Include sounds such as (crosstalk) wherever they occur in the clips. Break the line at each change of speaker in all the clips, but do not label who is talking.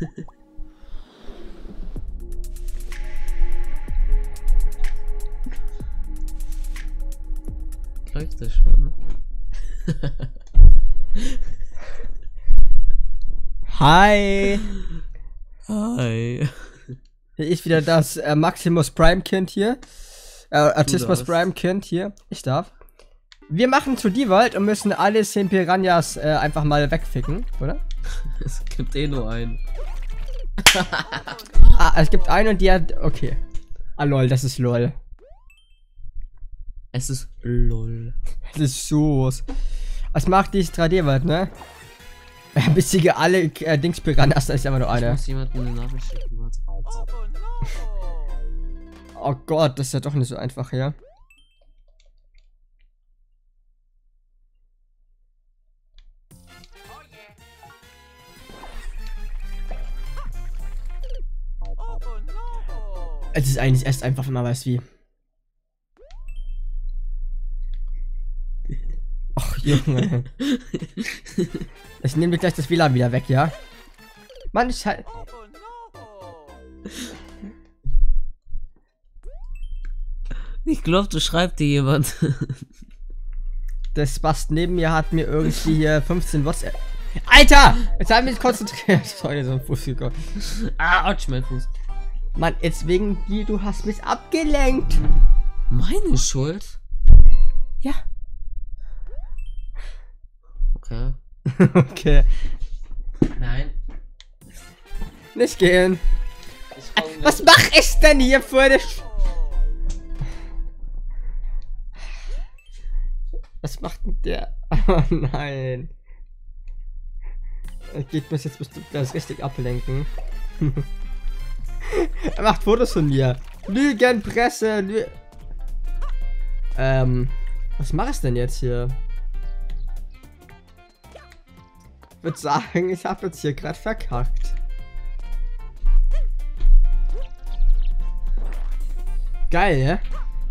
(laughs) Läuft das schon? (laughs) (laughs)
Hi!
Hi.
Hier ist wieder das äh, Maximus Prime Kind hier. Äh, Artismus. Prime Kind hier. Ich darf. Wir machen zu die Welt und müssen alle 10 Piranhas äh, einfach mal wegficken, oder?
Es gibt eh nur einen. (laughs)
Ah, es gibt einen und die hat. Okay. Ah, lol, das ist lol.
Es ist LOL.
Das ist so. Was macht (laughs) die 3D-Welt, ne? Besiege alle äh, Dings Piranhas, da ist einfach nur
Ich
eine.
muss jemanden eine Nachricht schicken. Warte kurz.
Oh Gott, das ist ja doch nicht so einfach, ja. Es ist eigentlich erst einfach, wenn man weiß wie. Ach, Junge. Ich nehme gleich das WLAN wieder weg, ja? Mann, ich halt.
Ich glaube, du schreibt dir jemand.
Der Spast neben mir hat mir irgendwie hier 15 WhatsApp. Alter! Jetzt haben wir mich konzentriert. (laughs) Sorry, so ein Fuß gekommen.
ah, Autsch, mein Fuß.
Mann, jetzt wegen dir, du hast mich abgelenkt.
Meine Schuld?
Ja.
Okay. (laughs)
okay.
Nein.
Nicht gehen. Was mach ich denn hier für eine Sch Was macht denn der? (laughs) Oh nein. Geht mich jetzt bestimmt gleich richtig ablenken. (laughs) (laughs) er macht Fotos von mir. Lügenpresse, Lü Ähm, was mach ich denn jetzt hier? Ich würde sagen, ich habe jetzt hier gerade verkackt. Geil, ja?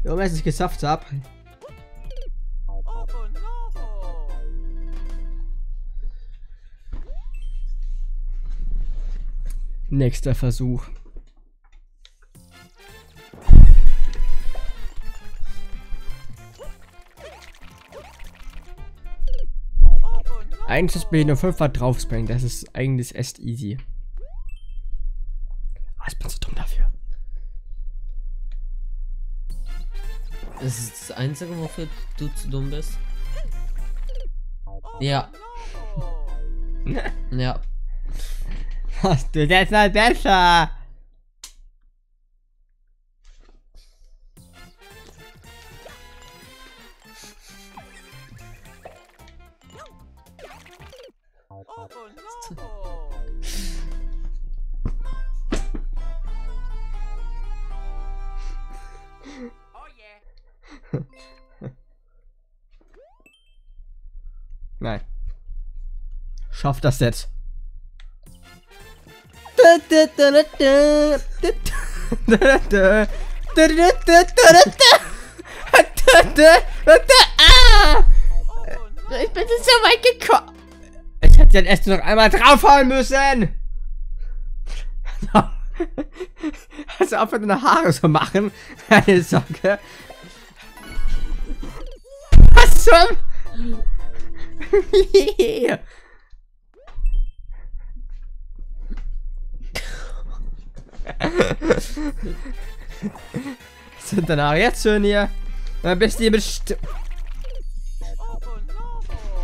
Warum ich es geschafft habe. Nächster Versuch. Eigentlich bin ich nur 5 Watt draufspringen. Das ist eigentlich echt easy. Ah, ich bin zu dumm dafür.
Das ist das Einzige, wofür du zu dumm bist. Ja. (laughs) Ja.
Hast du das mal besser? (laughs) Nein. Schaff das jetzt. (laughs) Ich bin so weit gekommen. Den erst noch einmal draufhauen müssen. (laughs) Also auf deine Haare so machen. (laughs) Eine Socke. Was zum? Sind deine Haare jetzt schön hier? Dann bist du bestimmt.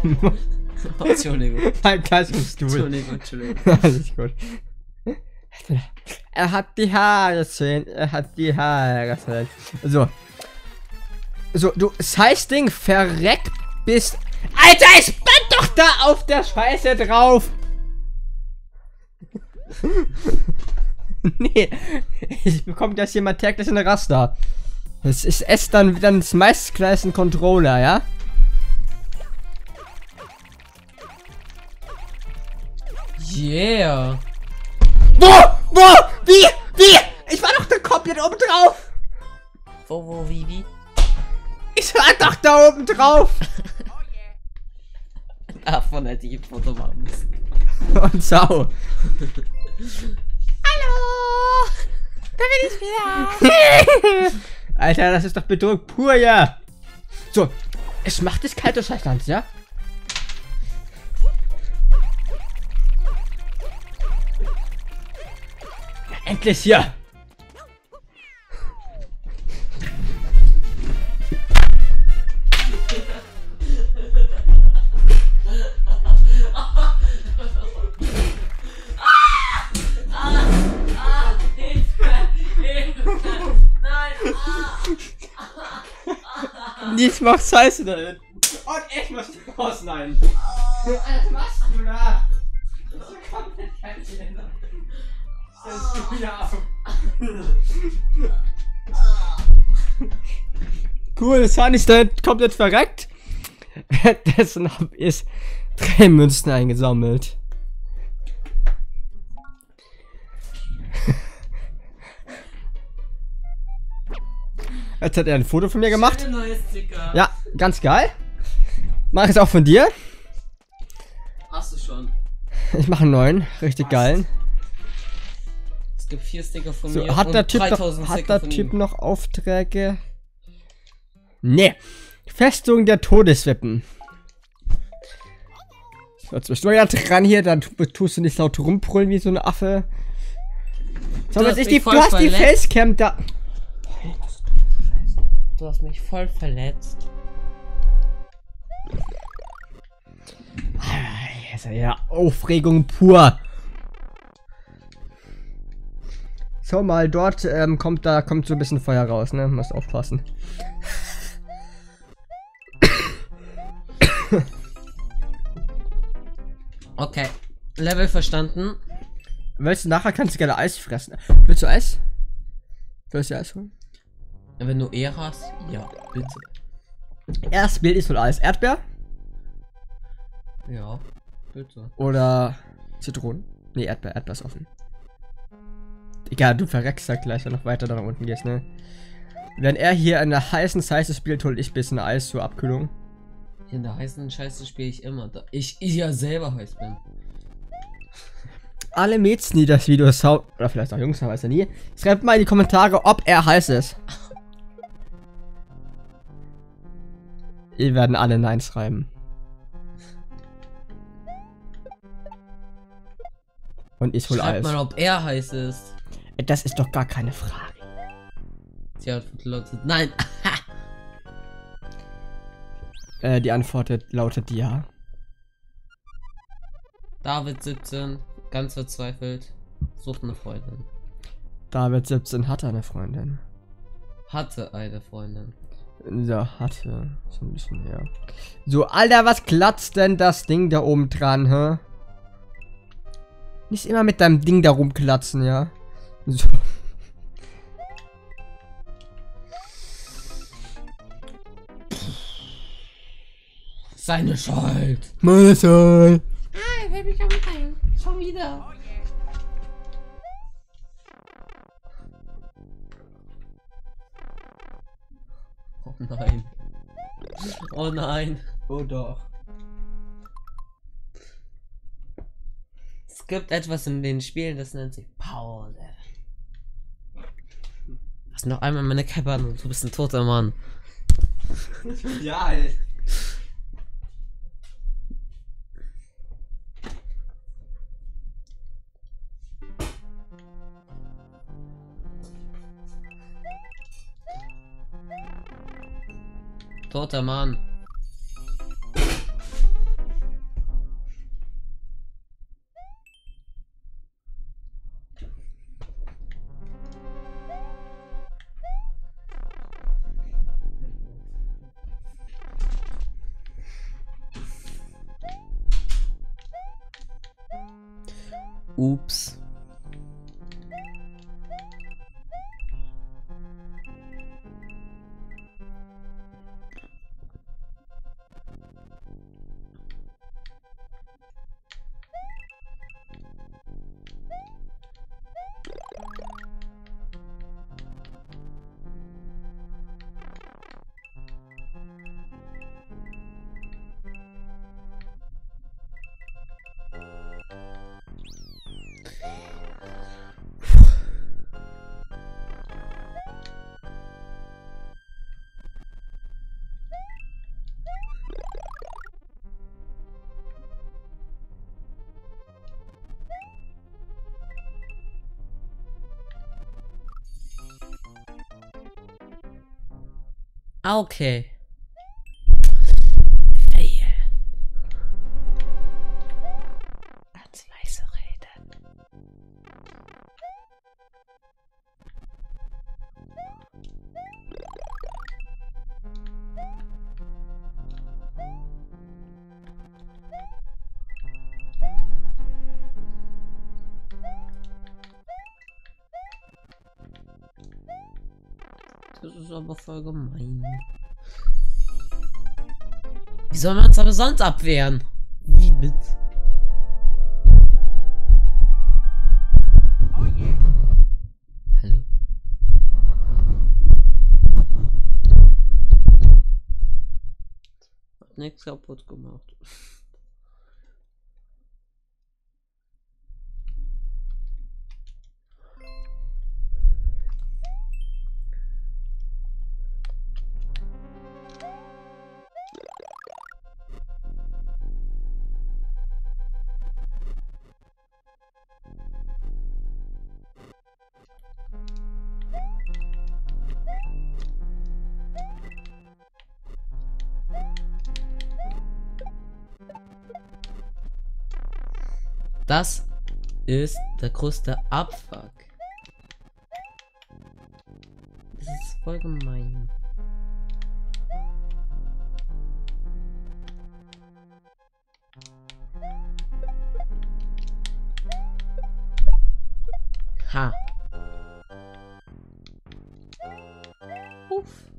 (laughs) (laughs)
Entschuldigung.
Mein Klassenstuhl.
Entschuldigung, Entschuldigung. (laughs)
Alles gut. Er hat die Haare schön. Er hat die Haare schön. So. So, du Scheißding verreckt bist. Alter, ich bin doch da auf der Scheiße drauf. (laughs) nee. Ich bekomme gleich hier mal täglich eine Raster. Das ist es dann wieder das meistgleichen Controller, ja?
Yeah.
Wo? Wo? Wie? Wie? Ich war doch da komplett oben drauf.
Wo, wo, wie, wie?
Ich war doch da oben drauf.
Davon hätte ich ein Foto machen müssen.
Und sau. (laughs)
Hallo! Da bin ich wieder! (laughs)
Alter, das ist doch Betrug pur, ja. So, es macht es kalt aus Heißland, ja? Endlich hier! (laughs) Nichts macht Scheiße da drin. Und ich muss rausschneiden. Was machst du da? Stellst du wieder auf. (laughs) Cool, das war nicht dann komplett verreckt. Währenddessen habe ich drei Münzen eingesammelt. (laughs) Jetzt hat er ein Foto von mir gemacht. Ja, ganz geil. Mach ich es auch von dir.
Hast du schon.
Ich mache einen neuen, richtig
Was?
geilen.
Gibt vier Sticker von
So,
mir.
hat der Typ
3000
noch, hat der Typ noch Aufträge? Nee. Festung der Todeswippen. So, Jetzt bist du ja dran hier, dann tu- tust du nicht laut rumbrüllen wie so ein Affe. So,
Du hast
ich die, du hast die. Facecam da.
Du hast mich voll verletzt.
Also, ja, Aufregung pur. So, mal dort ähm, kommt da kommt so ein bisschen Feuer raus, ne? Musst aufpassen.
Okay. Level verstanden.
Willst du nachher kannst du gerne Eis fressen. Willst du Eis? Willst du Eis holen?
Wenn du eher hast, ja, bitte.
Erstes Bild ist wohl Eis. Erdbeer
Ja, bitte.
oder Zitronen? Nee, Erdbeer. Erdbeer ist offen. Egal, du verreckst da gleich, wenn du noch weiter da nach unten gehst, ne? Wenn er hier in der heißen Scheiße spielt, hol ich ein bisschen Eis zur Abkühlung.
In der heißen Scheiße spiele ich immer. Da ich, ich ja selber heiß bin.
Alle Mädchen, die das Video schauen, oder vielleicht auch Jungs, weiß ja nie, schreibt mal in die Kommentare, ob er heiß ist. (laughs) Wir werden alle Nein schreiben. Und ich hol
Schreib
Eis.
mal, ob er heiß ist.
Das ist doch gar keine Frage.
Die Antwort lautet nein. (laughs)
Äh, die Antwort lautet ja.
David 17, ganz verzweifelt, sucht eine Freundin.
David 17 hatte eine Freundin.
Hatte eine Freundin.
Ja, hatte. So ein bisschen her. So, Alter, was klatzt denn das Ding da oben dran, hä? Nicht immer mit deinem Ding da rumklatschen, ja? So.
Seine Schuld.
Meine Schuld.
Ah, ich mich am Rein. Schon wieder. Oh nein. Oh nein.
Oh doch.
Es gibt etwas in den Spielen, das nennt sich Pause. Hast noch einmal meine Cappe an und du bist ein toter Mann.
Ja, ey.
Toter Mann. Ah, okay. Voll gemein. Wie soll man es aber sonst abwehren? Wie? Hallo? Hab nichts kaputt gemacht. (laughs) Das ist der größte Abfuck. Das ist voll gemein. Ha. Uff.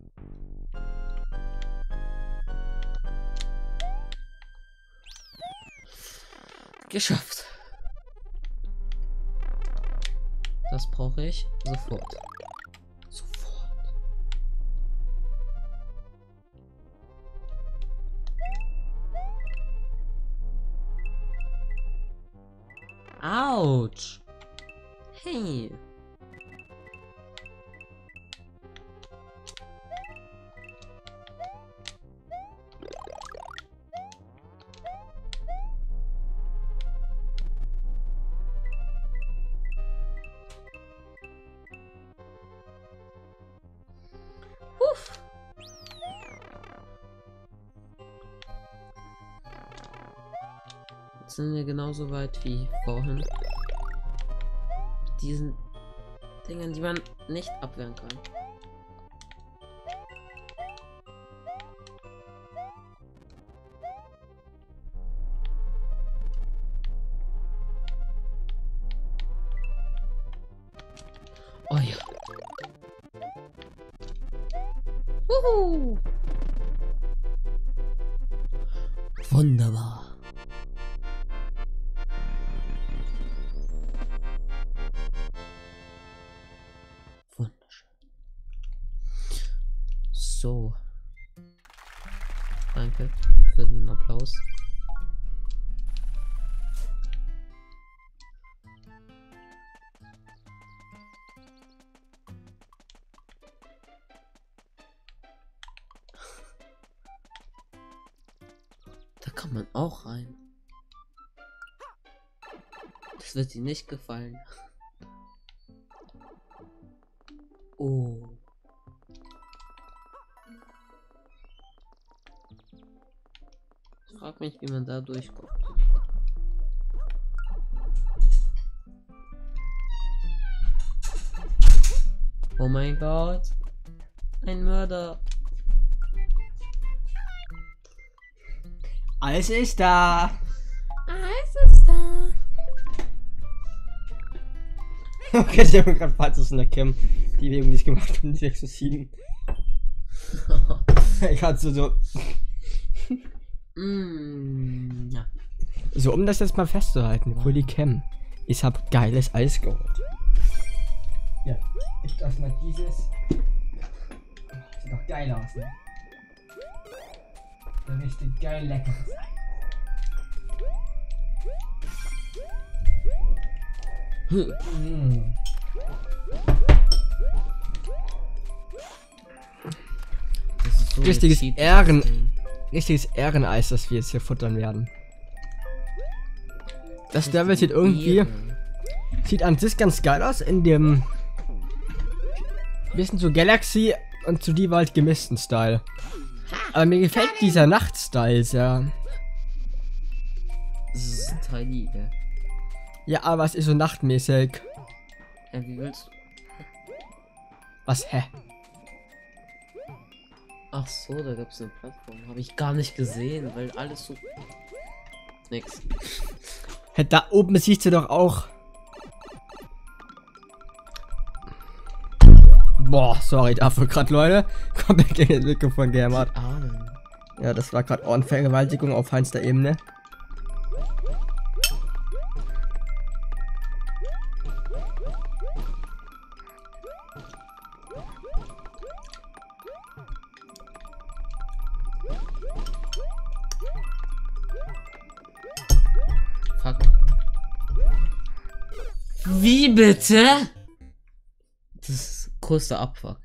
Geschafft. Brauche ich sofort. Sind wir genauso weit wie vorhin. Mit diesen Dingen, die man nicht abwehren kann. So. Danke für den Applaus. Da kann man auch rein. Das wird dir nicht gefallen. Frag mich, wie man da durchkommt. Oh mein Gott. Ein Mörder.
Alles ist da.
Alles ist da. (laughs)
Okay, ich habe gerade falsch in der Cam die Bewegung, die ich gemacht habe, nicht wegzuschieben. (laughs) (laughs) Ich hatte so, so.
Mm, ja.
So, um das jetzt mal festzuhalten, für die Cam. Ich habe geiles Eis geholt. Ja, ich darf mal dieses. Oh, sieht doch geil aus, ne? Ein richtig geil leckeres Mm.
Das ist so
Richtiges
cheap.
Richtiges Ehreneis, das wir jetzt hier futtern werden. Das Level sieht irgendwie.
Ehren.
Sieht an sich ganz geil aus in dem. Bisschen so Galaxy Und zu die halt gemissten Style. Aber mir gefällt dieser Nachtstyle sehr.
Das ist ein Tiny, ja.
Ja, aber es ist so nachtmäßig.
Ja, wie willst du?
Was, hä?
Ach so, da gab es eine Plattform. Habe ich gar nicht gesehen, weil alles so. Nix.
Hä, da oben siehst du doch auch. Boah, sorry dafür gerade, Leute. Komplett gegen das Mikrofon gehämmert. Ja, das war gerade Ohrenvergewaltigung auf feinster Ebene.
Wie bitte? Das ist größter Abfuck.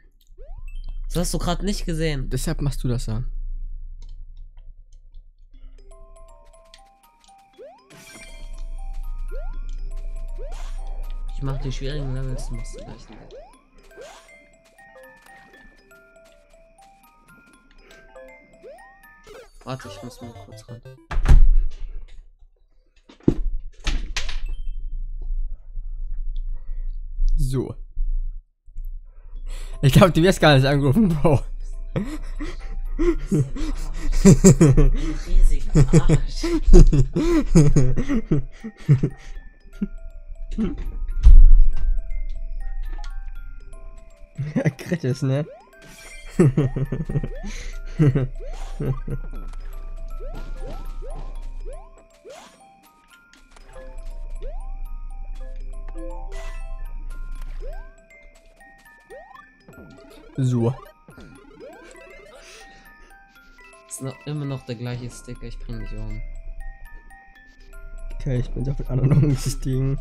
Das hast du gerade nicht gesehen.
Deshalb machst du das ja.
Ich mach die schwierigen Levels, du machst die gleichen. Warte, ich muss mal kurz ran.
So. Ich glaube, du wirst gar nicht angerufen, Bro. (laughs) Kritisch, ne? (laughs) So.
Ist noch, immer noch der gleiche Sticker, ich bring dich um.
Okay, ich bin auf den anderen umgestiegen.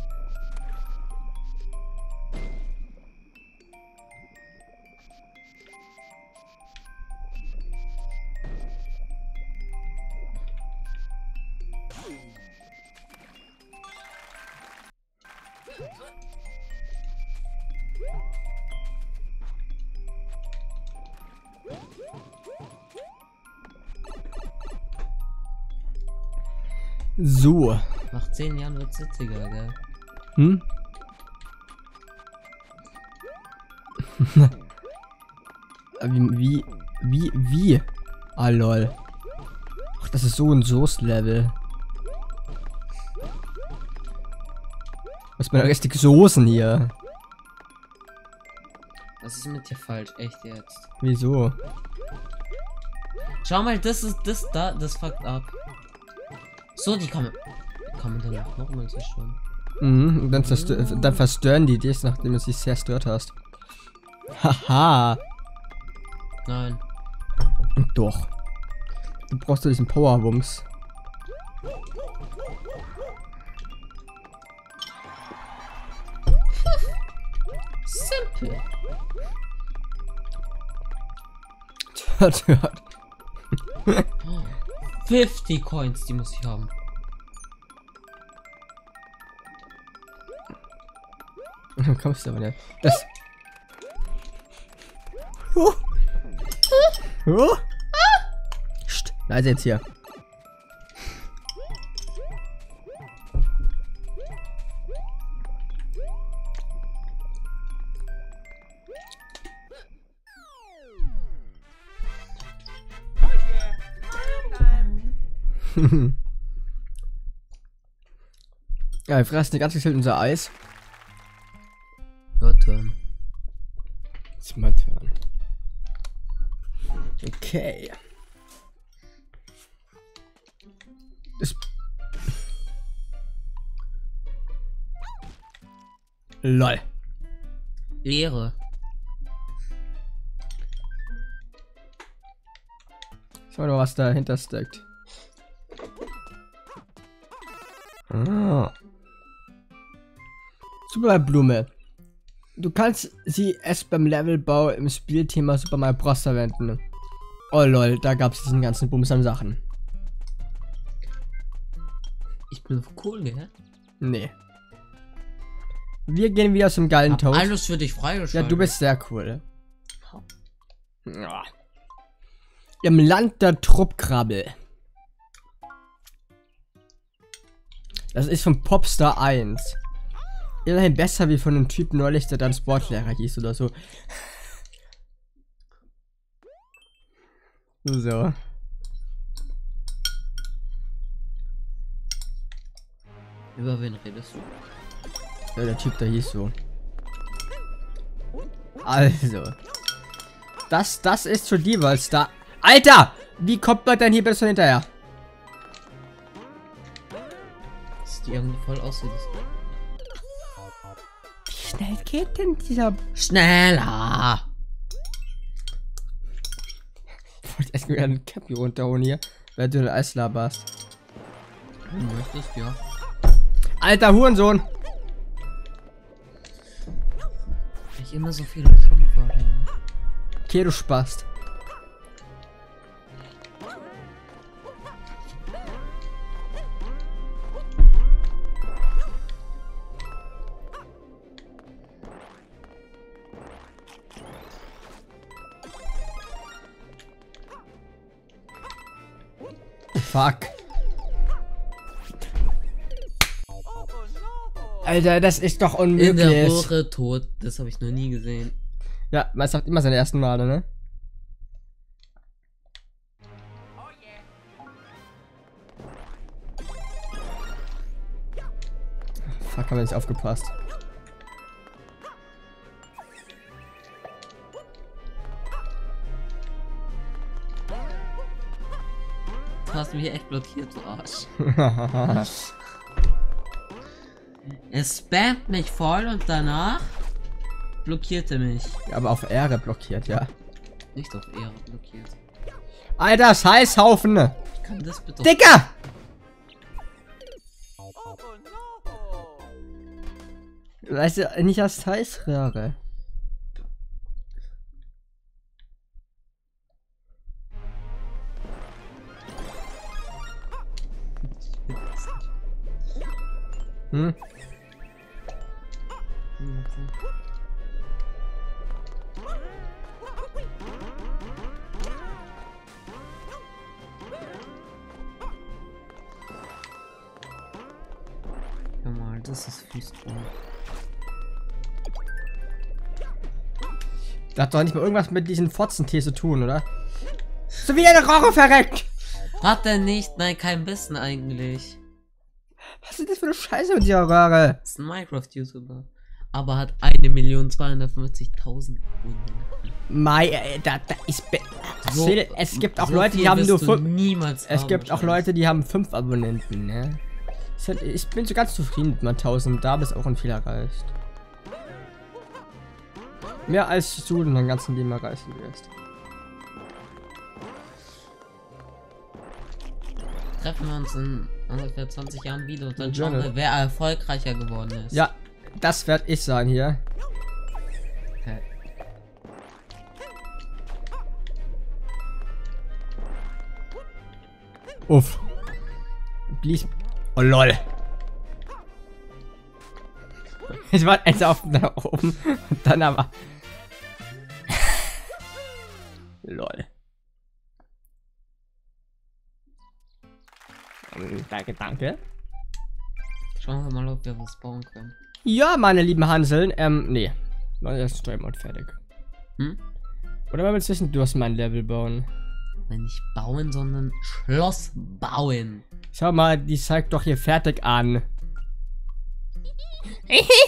So.
Nach zehn Jahren wird's witziger, gell?
Hm? (laughs) wie, wie, wie, wie? Ah, lol. Ach, das ist so ein Soße-Level. Was mit richtig Soßen hier?
Was ist mit dir falsch? Echt jetzt?
Wieso?
Schau mal, das ist das da, das fuckt ab. So, die kann man. Kann man danach nochmal zerstören.
Mhm, dann, zerstö dann verstören die dich, nachdem du sie zerstört hast. Haha.
Nein.
Doch. Du brauchst ja diesen Powerwumms.
Simpel. (laughs)
Hört, hört.
50 Coins, die muss ich haben. (laughs)
Dann kommst du aber nicht. Das. Oh. Oh. Leise jetzt hier. Ja, wir fressen ganz gezielt unser Eis.
Your turn.
It's my turn. Okay. Das LOL.
Leere.
Schau mal, was dahinter steckt. Ah. Superblume. Du kannst sie erst beim Levelbau im Spielthema Super Mario Bros. verwenden. Oh lol, da gab es diesen ganzen Bums an Sachen.
Ich bin cool, gell?
Nee. Wir gehen wieder zum geilen Toad.
alles für dich
Ja,
freigeschaltet.
du bist sehr cool. Ja. Im Land der Truppkrabbel. Das ist von Popstar 1. Immerhin besser wie von dem Typ neulich, der dann Sportlehrer hieß oder so. (laughs) So.
Über wen redest du?
Ja, der Typ, der hieß so. Also. Das, das ist für die da. Alter! Wie kommt man denn hier besser hinterher?
Das sieht irgendwie voll aus wie das.
Wie schnell geht denn dieser...
Schneller!
Ich wollte erst mal einen Cappy runterholen hier, weil du den Eis laberst.
Du möchtest, ja.
Alter Hurensohn!
Ich immer so viele Schimpfwörter.
Okay, du Spast. Fuck. Alter, das ist doch
In der
unmöglich.
Woche tot. Das habe ich noch nie gesehen.
Ja, man sagt immer seine ersten Male, ne? Fuck, haben wir nicht aufgepasst.
Du mich echt blockiert, du Arsch. (laughs) Es spammt mich voll und danach blockierte mich.
Aber auf Ehre blockiert, ja.
Nicht auf Ehre blockiert.
Alter, Scheißhaufen!
Ich kann das bitte.
Dicker! Weißt du, nicht als Scheißröhre. Hm?
Ja mal, das ist fies.
Das hat doch nicht mal irgendwas mit diesen Fotzentee zu tun, oder? So wie eine Rohre verreckt!
Hat er nicht? Nein, kein Bissen eigentlich.
Was ist das für eine Scheiße mit dieser Röhre?
Das ist ein Minecraft-YouTuber. Aber hat 1.250.000 Abonnenten.
Mai, äh, da, da ist.
So-
es gibt auch
so
Leute, die haben nur fünf.
Niemals
Es
haben,
gibt auch. Leute, die haben fünf Abonnenten, ne? Ich Ich bin so ganz zufrieden mit meinen 1000. Da bist auch ein viel erreicht. Mehr als du in deinem ganzen Leben erreichen wirst.
Treffen wir uns in ungefähr 20 Jahren wieder und dann schauen wir, wer erfolgreicher geworden ist.
Ja, das werde ich sein hier.
Okay.
Uff. Please. Oh lol. Ich war jetzt auf nach oben und dann aber. (laughs) lol. Danke, danke.
Schauen wir mal, ob wir was bauen können.
Ja, meine lieben Hanseln, ähm, nee. Mal erst Story-Mode fertig.
Hm?
Oder wollen wir zwischendurch mein Level bauen?
Nein, nicht bauen, sondern Schloss bauen.
Schau mal, die zeigt doch hier fertig an. (laughs)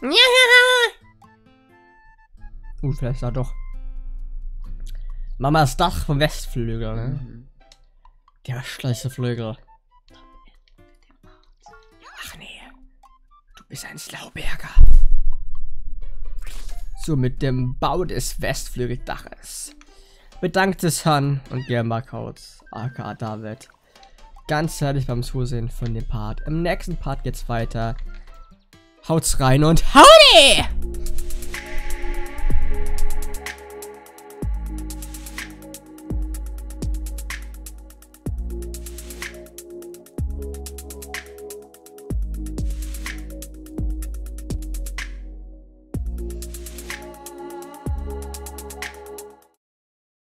(laughs) Uh, vielleicht da doch. Mamas Dach vom Westflügel, ne?
Mhm.
Der schlechte Flügel. Ach nee. Du bist ein Schlauberger. So, mit dem Bau des Westflügeldaches bedankt es Han und Germarkaut, aka David, ganz herzlich beim Zusehen von dem Part. Im nächsten Part geht's weiter. Haut's rein und howdy!